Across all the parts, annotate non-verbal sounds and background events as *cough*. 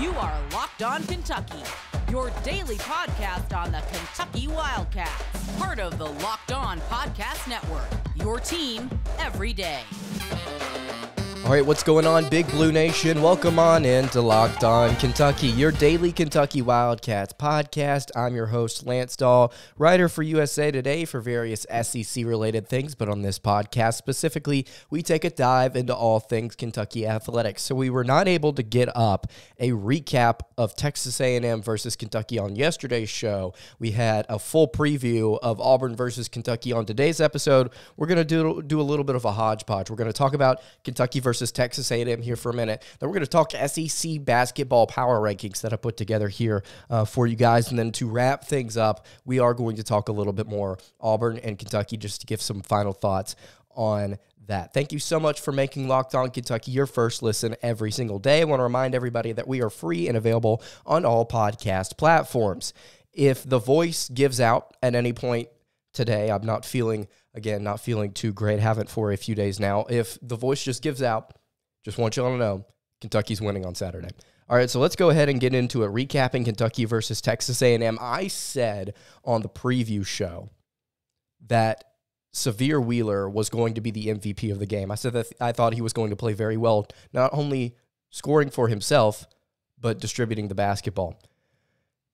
You are Locked On Kentucky, your daily podcast on the Kentucky Wildcats, part of the Locked On Podcast Network. Your team every day. All right, what's going on, Big Blue Nation? Welcome on in to Locked On Kentucky, your daily Kentucky Wildcats podcast. I'm your host, Lance Dawe, writer for USA Today for various SEC related things. But on this podcast specifically, we take a dive into all things Kentucky athletics. So we were not able to get up a recap of Texas A&M versus Kentucky on yesterday's show. We had a full preview of Auburn versus Kentucky on today's episode. We're going to do do a little bit of a hodgepodge. We're going to talk about Kentucky versus versus Texas A&M here for a minute. Then we're going to talk SEC basketball power rankings that I put together here uh, for you guys. And then to wrap things up, we are going to talk a little bit more Auburn and Kentucky just to give some final thoughts on that. Thank you so much for making Locked On Kentucky your first listen every single day. I want to remind everybody that we are free and available on all podcast platforms. If the voice gives out at any point today, I'm not feeling Again, not feeling too great. Haven't for a few days now. If the voice just gives out, just want you all to know Kentucky's winning on Saturday. All right, so let's go ahead and get into it. Recapping Kentucky versus Texas A&M. I said on the preview show that Sahvir Wheeler was going to be the MVP of the game. I said that I thought he was going to play very well, not only scoring for himself, but distributing the basketball.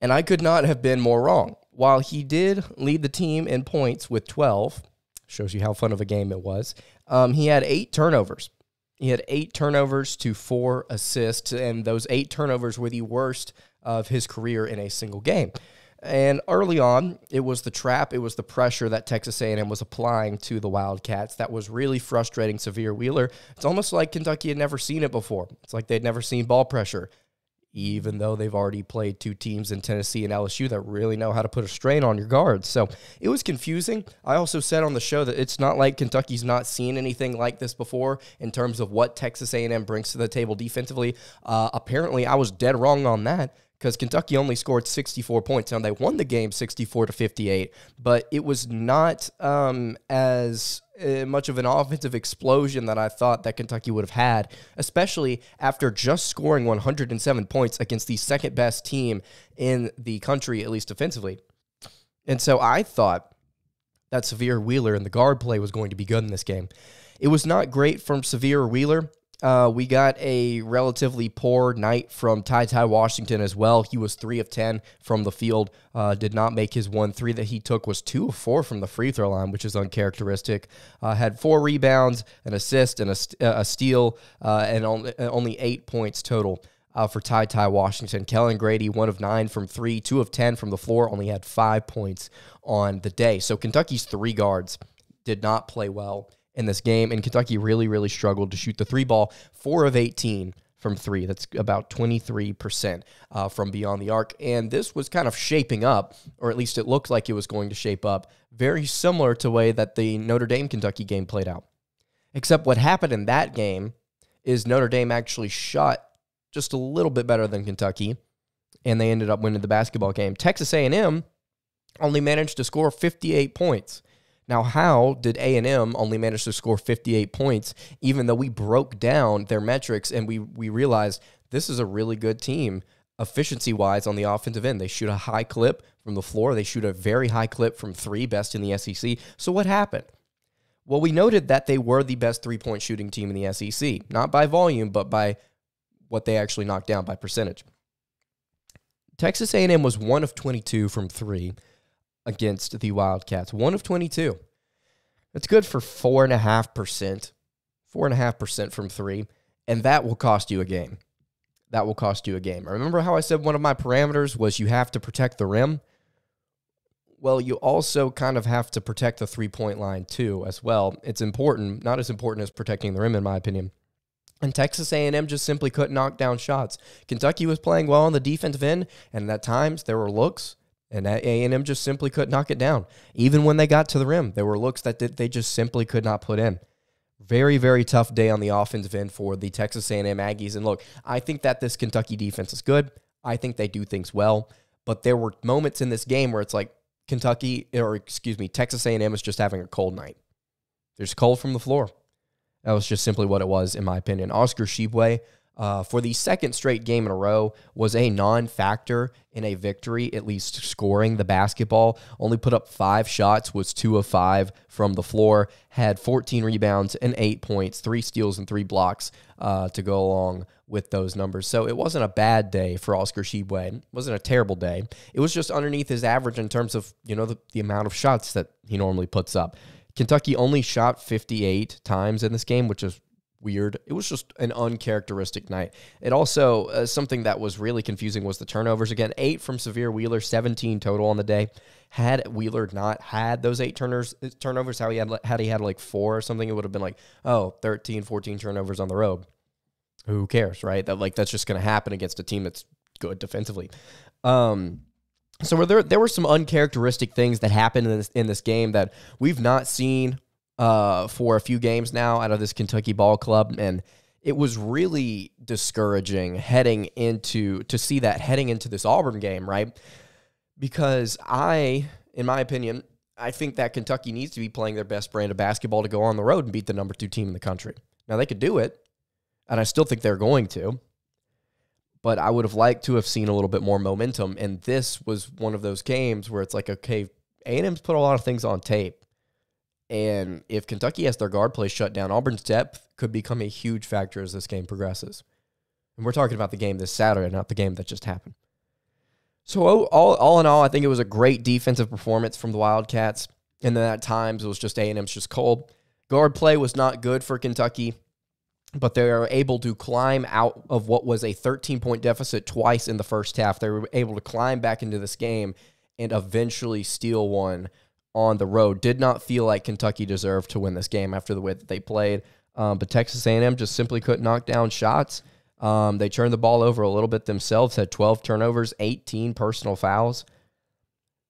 And I could not have been more wrong. While he did lead the team in points with 12, Shows you how fun of a game it was. Um, he had eight turnovers. He had eight turnovers to four assists, and those eight turnovers were the worst of his career in a single game. And early on, it was the trap, it was the pressure that Texas A&M was applying to the Wildcats that was really frustrating Sahvir Wheeler. It's almost like Kentucky had never seen it before. It's like they'd never seen ball pressure even though they've already played two teams in Tennessee and LSU that really know how to put a strain on your guards. So it was confusing. I also said on the show that it's not like Kentucky's not seen anything like this before in terms of what Texas A&M brings to the table defensively. Uh, apparently, I was dead wrong on that because Kentucky only scored 64 points. Now they won the game 64 to 58, but it was not um, as uh, much of an offensive explosion that I thought that Kentucky would have had, especially after just scoring 107 points against the second best team in the country, at least defensively. And so I thought that Sahvir Wheeler and the guard play was going to be good in this game. It was not great from Sahvir Wheeler. Uh, we got a relatively poor night from TyTy Washington as well. He was three of ten from the field. Uh, did not make his one three that he took was two of four from the free throw line, which is uncharacteristic. Uh, had four rebounds, an assist, and a, a steal, uh, and only, only eight points total. Uh, for TyTy Washington. Kellan Grady, one of nine from three, two of 10 from the floor, only had five points on the day. So Kentucky's three guards did not play well in this game. And Kentucky really, really struggled to shoot the three ball, four of 18 from three. That's about 23% uh, from beyond the arc. And this was kind of shaping up, or at least it looked like it was going to shape up, very similar to way that the Notre Dame Kentucky game played out. Except what happened in that game is Notre Dame actually shot just a little bit better than Kentucky, and they ended up winning the basketball game. Texas A&M only managed to score 58 points. Now, how did A&M only manage to score 58 points, even though we broke down their metrics and we, we realized this is a really good team efficiency wise on the offensive end? They shoot a high clip from the floor, they shoot a very high clip from three, best in the SEC. So, what happened? Well, we noted that they were the best three point shooting team in the SEC, not by volume, but by what they actually knocked down by percentage. Texas A&M was one of 22 from three against the Wildcats. One of 22. That's good for 4.5%. 4.5% from three. And that will cost you a game. That will cost you a game. Remember how I said one of my parameters was you have to protect the rim? Well, you also kind of have to protect the three point line too, as well. It's important, not as important as protecting the rim, in my opinion. And Texas A&M just simply couldn't knock down shots. Kentucky was playing well on the defensive end, and at times there were looks and A&M just simply could not knock it down. Even when they got to the rim, there were looks that they just simply could not put in. Very, very tough day on the offensive end for the Texas A&M Aggies. And look, I think that this Kentucky defense is good. I think they do things well. But there were moments in this game where it's like Kentucky, or excuse me, Texas A&M is just having a cold night. There's cold from the floor. That was just simply what it was, in my opinion. Oscar Tshiebwe, uh, for the second straight game in a row was a non-factor in a victory, at least scoring the basketball. Only put up five shots, was two of five from the floor, had 14 rebounds and eight points, three steals and three blocks uh, to go along with those numbers. So it wasn't a bad day for Oscar Tshiebwe. It wasn't a terrible day. It was just underneath his average in terms of, you know, the, the amount of shots that he normally puts up. Kentucky only shot 58 times in this game, which is weird. It was just an uncharacteristic night. It also uh, something that was really confusing was the turnovers. Again, eight from Sahvir Wheeler, 17 total on the day. Had Wheeler not had those eight turners, turnovers, how he had had he had like four or something, it would have been like, oh, 13, 14 turnovers on the road. Who cares, right? That like that's just going to happen against a team that's good defensively. Um, so were there there were some uncharacteristic things that happened in this in this game that we've not seen uh, for a few games now out of this Kentucky ball club, and it was really discouraging heading into to see that heading into this Auburn game, right? Because I, in my opinion, I think that Kentucky needs to be playing their best brand of basketball to go on the road and beat the number two team in the country. Now they could do it, and I still think they're going to. But I would have liked to have seen a little bit more momentum, and this was one of those games where it's like, okay, A&M's put a lot of things on tape and if Kentucky has their guard play shut down, Auburn's depth could become a huge factor as this game progresses. And we're talking about the game this Saturday, not the game that just happened. So all, all in all, I think it was a great defensive performance from the Wildcats. And then at times it was just A&M's just cold. Guard play was not good for Kentucky, but they were able to climb out of what was a 13 point deficit twice in the first half. They were able to climb back into this game and eventually steal one on the road. Did not feel like Kentucky deserved to win this game after the way that they played. Um, but Texas A&M just simply couldn't knock down shots. Um, they turned the ball over a little bit themselves, had 12 turnovers, 18 personal fouls.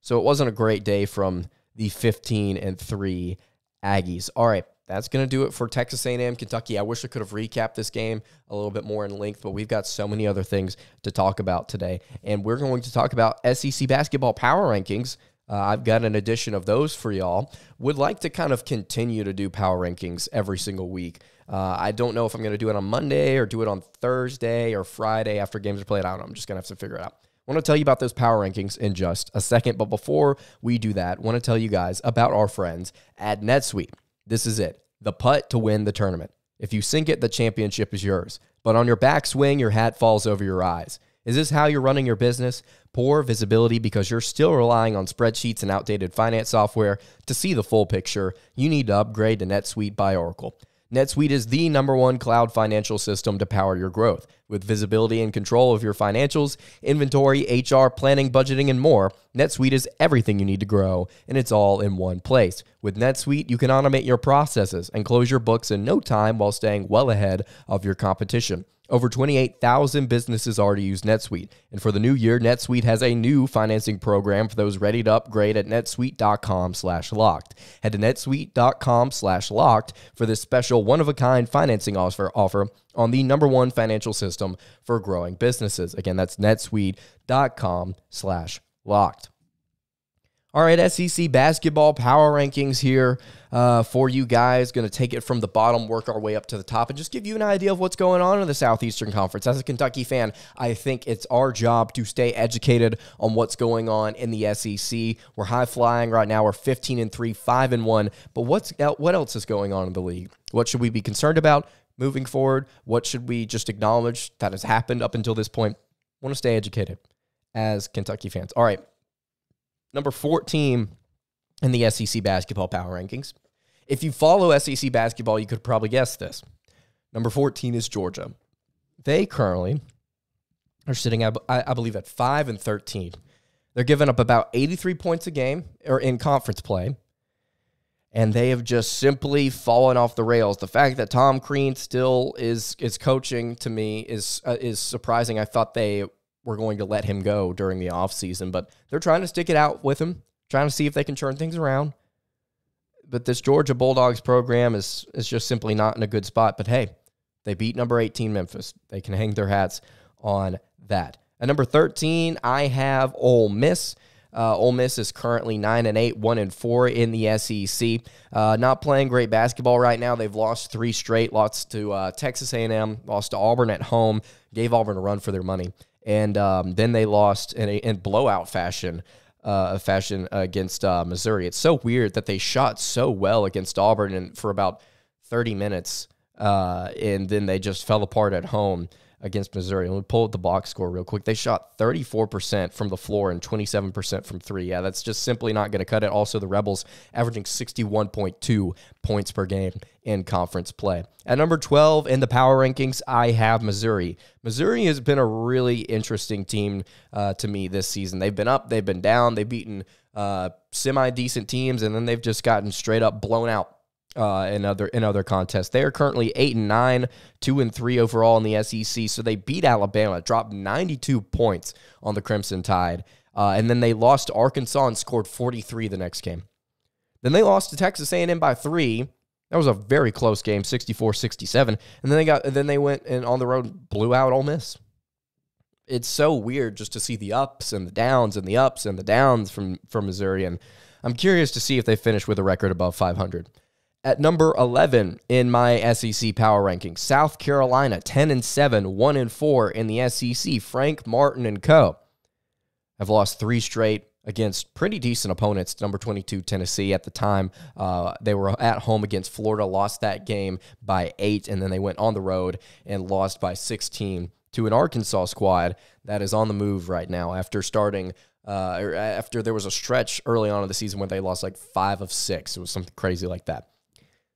So it wasn't a great day from the 15 and 3 Aggies. All right, that's going to do it for Texas A&M Kentucky. I wish I could have recapped this game a little bit more in length, but we've got so many other things to talk about today. And we're going to talk about SEC basketball power rankings uh, I've got an edition of those for y'all. Would like to kind of continue to do power rankings every single week. Uh, I don't know if I'm going to do it on Monday or do it on Thursday or Friday after games are played. I don't know. I'm just going to have to figure it out. I want to tell you about those power rankings in just a second. But before we do that, I want to tell you guys about our friends at NetSuite. This is it the putt to win the tournament. If you sink it, the championship is yours. But on your backswing, your hat falls over your eyes. Is this how you're running your business? Poor visibility because you're still relying on spreadsheets and outdated finance software to see the full picture. You need to upgrade to NetSuite by Oracle. NetSuite is the number one cloud financial system to power your growth. With visibility and control of your financials, inventory, HR, planning, budgeting, and more, NetSuite is everything you need to grow, and it's all in one place. With NetSuite, you can automate your processes and close your books in no time while staying well ahead of your competition. Over 28,000 businesses already use NetSuite. And for the new year, NetSuite has a new financing program for those ready to upgrade at netsuite.com slash locked. Head to netsuite.com slash locked for this special one-of-a-kind financing offer, offer on the number one financial system for growing businesses. Again, that's netsuite.com slash locked. All right, SEC basketball power rankings here uh, for you guys. Going to take it from the bottom, work our way up to the top, and just give you an idea of what's going on in the Southeastern Conference. As a Kentucky fan, I think it's our job to stay educated on what's going on in the SEC. We're high flying right now. We're 15 and three, five and one. But what's what else is going on in the league? What should we be concerned about moving forward? What should we just acknowledge that has happened up until this point? want to stay educated as Kentucky fans. All right number 14 in the SEC basketball power rankings. If you follow SEC basketball, you could probably guess this. Number 14 is Georgia. They currently are sitting, at, I believe, at 5 and 13. They're giving up about 83 points a game or in conference play. And they have just simply fallen off the rails. The fact that Tom Crean still is is coaching to me is uh, is surprising. I thought they were going to let him go during the offseason, but they're trying to stick it out with him, trying to see if they can turn things around. But this Georgia Bulldogs program is is just simply not in a good spot. But hey, they beat number 18 Memphis. They can hang their hats on that. At number 13, I have Ole Miss. Uh, Ole Miss is currently nine and eight, one and four in the SEC. Uh, not playing great basketball right now. They've lost three straight. Lost to uh, Texas A&M, lost to Auburn at home. Gave Auburn a run for their money, and um, then they lost in a in blowout fashion. Uh, fashion against uh, Missouri. It's so weird that they shot so well against Auburn and for about 30 minutes, uh, and then they just fell apart at home against Missouri. And we pull up the box score real quick. They shot 34% from the floor and 27% from three. Yeah, that's just simply not going to cut it. Also, the Rebels averaging 61.2 points per game in conference play. At number 12 in the power rankings, I have Missouri. Missouri has been a really interesting team uh, to me this season. They've been up, they've been down, they've beaten uh, semi decent teams, and then they've just gotten straight up blown out uh, in other in other contests. They are currently eight and nine, two and three overall in the SEC. So they beat Alabama, dropped 92 points on the Crimson Tide, uh, and then they lost to Arkansas and scored 43 the next game. Then they lost to Texas A&M by three. That was a very close game, 64-67. And then they got then they went and on the road blew out Ole Miss. It's so weird just to see the ups and the downs and the ups and the downs from from Missouri. And I'm curious to see if they finish with a record above 500. At number 11 in my SEC power rankings, South Carolina 10 and 7, 1 and 4 in the SEC. Frank Martin and co. have lost 3 straight against pretty decent opponents. Number 22 Tennessee at the time, uh, they were at home against Florida, lost that game by 8 and then they went on the road and lost by 16 to an Arkansas squad that is on the move right now after starting uh, er, after there was a stretch early on in the season when they lost like five of six. It was something crazy like that.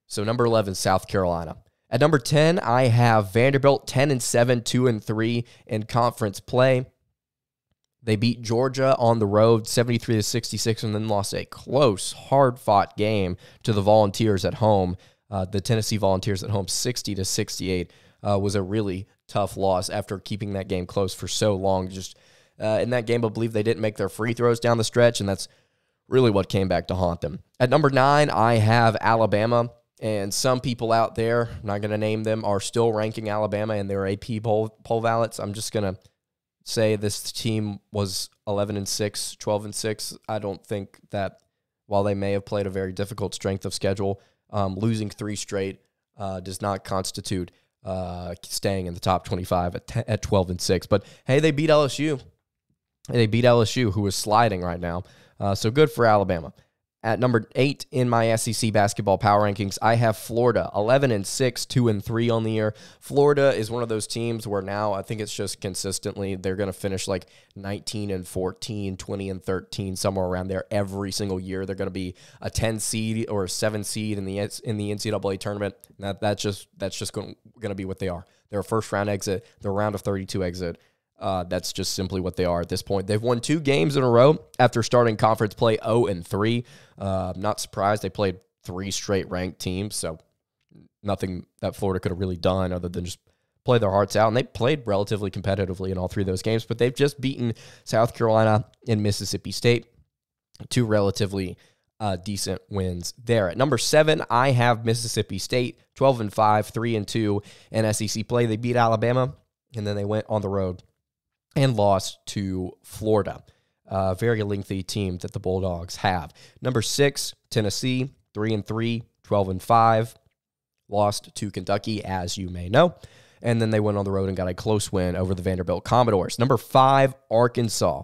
So number 11, South Carolina. At number 10, I have Vanderbilt 10 and 7, 2 and 3 in conference play. They beat Georgia on the road 73 to 66 and then lost a close, hard-fought game to the Volunteers at home. Uh, the Tennessee Volunteers at home 60 to 68 uh, was a really tough loss after keeping that game close for so long. Just uh, in that game, I believe they didn't make their free throws down the stretch, and that's really what came back to haunt them. At number nine, I have Alabama. And some people out there, I'm not going to name them, are still ranking Alabama in their AP poll, poll ballots. I'm just going to say this team was 11 and 6, 12 and 6. I don't think that while they may have played a very difficult strength of schedule, um, losing three straight uh, does not constitute uh, staying in the top 25 at, at 12 and 6. But hey, they beat LSU. They beat LSU, who is sliding right now. Uh, so good for Alabama. At number eight in my SEC basketball power rankings, I have Florida, 11 and 6, 2 and 3 on the year. Florida is one of those teams where now I think it's just consistently they're going to finish like 19 and 14, 20 and 13, somewhere around there every single year. They're going to be a 10 seed or a 7 seed in the in the NCAA tournament. That that's just that's just going to be what they are. They're a first round exit, they're a round of 32 exit. Uh, that's just simply what they are at this point. They've won two games in a row after starting conference play 0 and 3. Uh, not surprised. They played three straight ranked teams, so nothing that Florida could have really done other than just play their hearts out. And they played relatively competitively in all three of those games, but they've just beaten South Carolina and Mississippi State, two relatively uh, decent wins there. At number seven, I have Mississippi State, 12 and 5, 3 and 2 in SEC play. They beat Alabama, and then they went on the road and lost to Florida. A very lengthy team that the Bulldogs have. Number six, Tennessee, 3 and 3, 12 and 5. Lost to Kentucky, as you may know. And then they went on the road and got a close win over the Vanderbilt Commodores. Number five, Arkansas.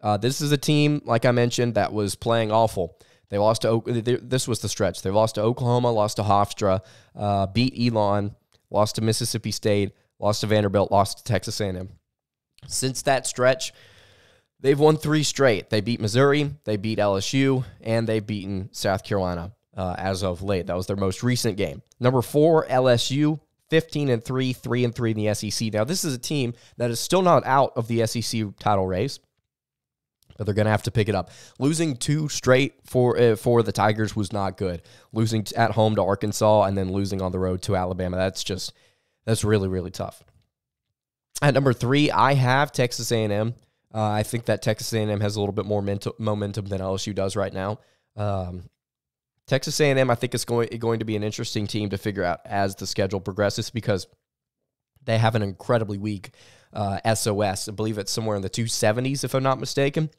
Uh, this is a team, like I mentioned, that was playing awful. They lost to this was the stretch. They lost to Oklahoma, lost to Hofstra, uh, beat Elon, lost to Mississippi State, lost to Vanderbilt, lost to Texas A&M. Since that stretch, they've won three straight. They beat Missouri, they beat LSU, and they've beaten South Carolina uh, as of late. That was their most recent game. Number four, LSU, 15 and 3, 3 and 3 in the SEC. Now, this is a team that is still not out of the SEC title race, but they're going to have to pick it up. Losing two straight for uh, for the Tigers was not good. Losing at home to Arkansas and then losing on the road to Alabama, that's just that's really really tough. At number three, I have Texas A&M. Uh, I think that Texas A&M has a little bit more mental, momentum than LSU does right now. Um, Texas A&M, I think, is going going to be an interesting team to figure out as the schedule progresses because they have an incredibly weak uh, SOS. I believe it's somewhere in the 270s, if I'm not mistaken.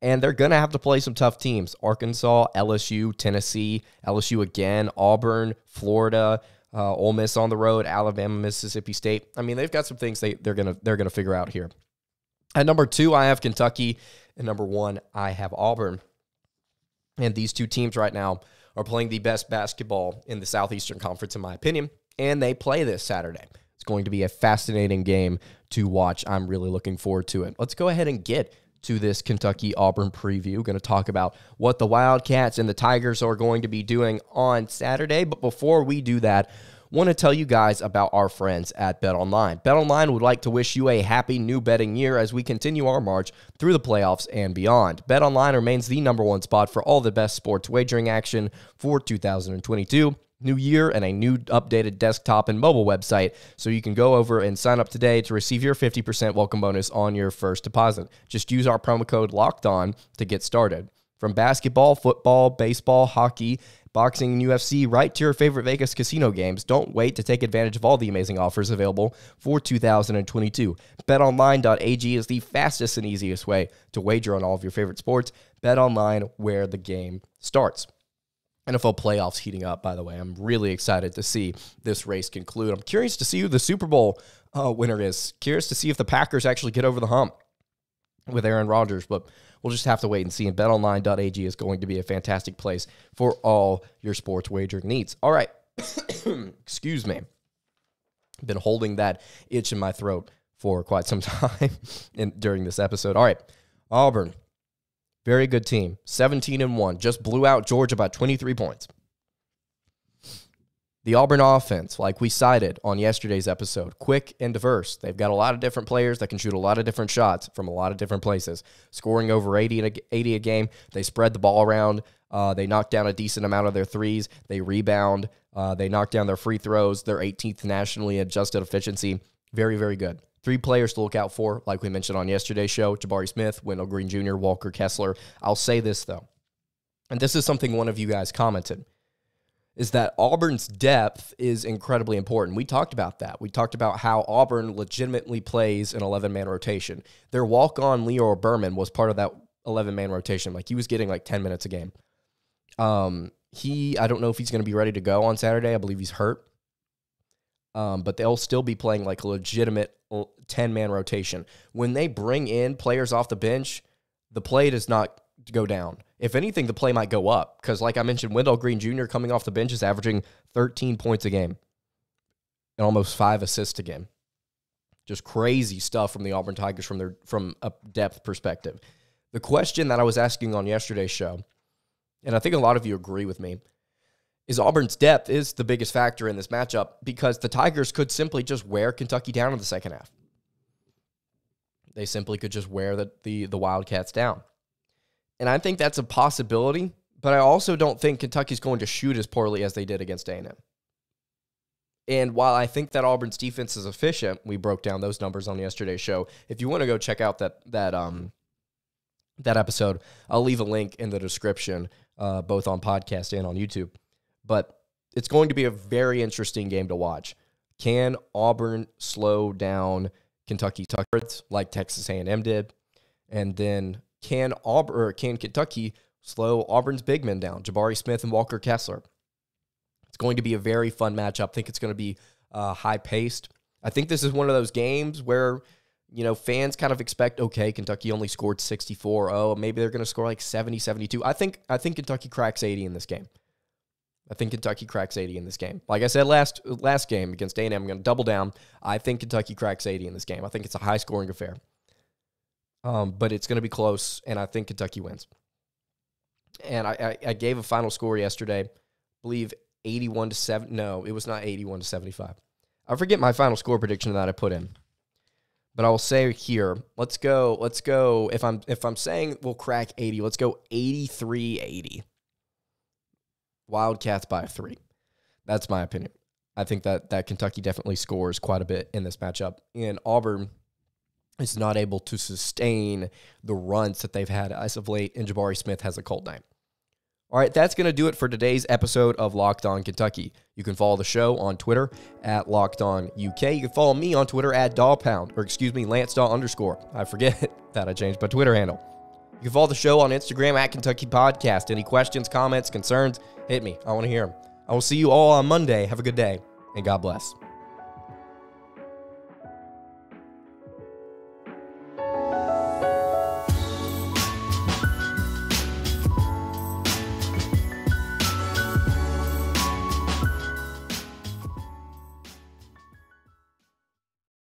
And they're going to have to play some tough teams Arkansas, LSU, Tennessee, LSU again, Auburn, Florida. Uh, Ole Miss on the road, Alabama, Mississippi State. I mean, they've got some things they, they're gonna they're gonna figure out here. At number two, I have Kentucky, and number one, I have Auburn. And these two teams right now are playing the best basketball in the Southeastern Conference, in my opinion, and they play this Saturday. It's going to be a fascinating game to watch. I'm really looking forward to it. Let's go ahead and get to this Kentucky Auburn preview. Going to talk about what the Wildcats and the Tigers are going to be doing on Saturday. But before we do that, want to tell you guys about our friends at BetOnline. BetOnline would like to wish you a happy new betting year as we continue our march through the playoffs and beyond. BetOnline remains the number one spot for all the best sports wagering action for 2022 new year and a new updated desktop and mobile website so you can go over and sign up today to receive your 50% welcome bonus on your first deposit. Just use our promo code locked on to get started. From basketball, football, baseball, hockey, boxing, and UFC, right to your favorite Vegas casino games. Don't wait to take advantage of all the amazing offers available for 2022. BetOnline.ag is the fastest and easiest way to wager on all of your favorite sports. BetOnline, where the game starts. NFL playoffs heating up, by the way. I'm really excited to see this race conclude. I'm curious to see who the Super Bowl uh, winner is. Curious to see if the Packers actually get over the hump with Aaron Rodgers, but we'll just have to wait and see. And betonline.ag is going to be a fantastic place for all your sports wagering needs. All right. *coughs* Excuse me. Been holding that itch in my throat for quite some *laughs* time in, during this episode. All right. Auburn. Very good team. 17 and 1. Just blew out Georgia by 23 points. The Auburn offense, like we cited on yesterday's episode, quick and diverse. They've got a lot of different players that can shoot a lot of different shots from a lot of different places, scoring over 80 a, 80 a game. They spread the ball around. Uh, they knock down a decent amount of their threes. They rebound. Uh, they knock down their free throws. They're 18th nationally adjusted efficiency. Very, very good. Three players to look out for, like we mentioned on yesterday's show Jabari Smith, Wendell Green Jr., Walker Kessler. I'll say this, though, and this is something one of you guys commented is that Auburn's depth is incredibly important. We talked about that. We talked about how Auburn legitimately plays an 11 man rotation. Their walk on Lior Berman was part of that 11 man rotation. Like he was getting like 10 minutes a game. Um, he, I don't know if he's going to be ready to go on Saturday. I believe he's hurt. Um, but they'll still be playing like a legitimate 10 man rotation. When they bring in players off the bench, the play does not go down. If anything, the play might go up because, like I mentioned, Wendell Green Jr. coming off the bench is averaging 13 points a game and almost five assists a game. Just crazy stuff from the Auburn Tigers from their from a depth perspective. The question that I was asking on yesterday's show, and I think a lot of you agree with me, is Auburn's depth is the biggest factor in this matchup because the Tigers could simply just wear Kentucky down in the second half. They simply could just wear the, the, the Wildcats down. And I think that's a possibility, but I also don't think Kentucky's going to shoot as poorly as they did against A&M. And while I think that Auburn's defense is efficient, we broke down those numbers on yesterday's show. If you want to go check out that that um that episode, I'll leave a link in the description, uh, both on podcast and on YouTube. But it's going to be a very interesting game to watch. Can Auburn slow down Kentucky Tuckers like Texas A&M did? And then can Auburn or can Kentucky slow Auburn's big men down, Jabari Smith and Walker Kessler? It's going to be a very fun matchup. I think it's going to be uh, high paced. I think this is one of those games where you know fans kind of expect okay Kentucky only scored 64 oh maybe they're going to score like 70 72 I think I think Kentucky cracks 80 in this game I think Kentucky cracks 80 in this game. Like I said last last game against A&M, I'm going to double down. I think Kentucky cracks 80 in this game. I think it's a high scoring affair um, but it's going to be close, and I think Kentucky wins. And I, I, I gave a final score yesterday, I believe 81 to 7. No, it was not 81 to 75. I forget my final score prediction that I put in. But I will say here, let's go, let's go. If I'm if I'm saying we'll crack 80, let's go 83-80. Wildcats by three. That's my opinion. I think that that Kentucky definitely scores quite a bit in this matchup. And Auburn is not able to sustain the runs that they've had as of late, and Jabari Smith has a cold night. All right, that's going to do it for today's episode of Locked On Kentucky. You can follow the show on Twitter at Locked On UK. You can follow me on Twitter at Doll Dawpound, or excuse me, Lance Dawe underscore. I forget *laughs* that I changed my Twitter handle. You can follow the show on Instagram at Kentucky Podcast. Any questions, comments, concerns, hit me. I want to hear them. I will see you all on Monday. Have a good day, and God bless.